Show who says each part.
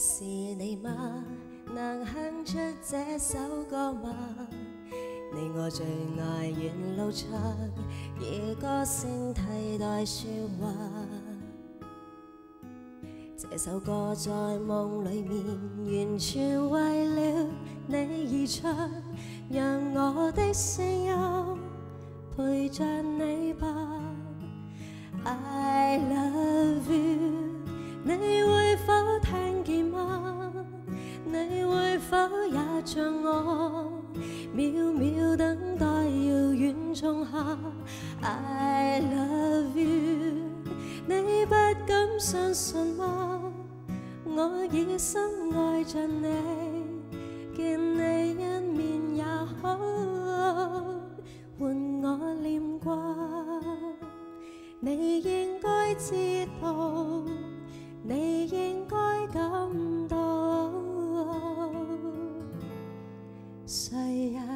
Speaker 1: 是你吗？能哼出这首歌吗？你我最爱沿路唱，以歌声替代说话。这首歌在梦里面，完全为了你而唱，让我的声音陪着你吧。也像我，秒秒等待遥远仲夏？I love you，你不敢相信吗？我已深爱着你，见你一面也好，换我念挂。你应该知道，到，谁人。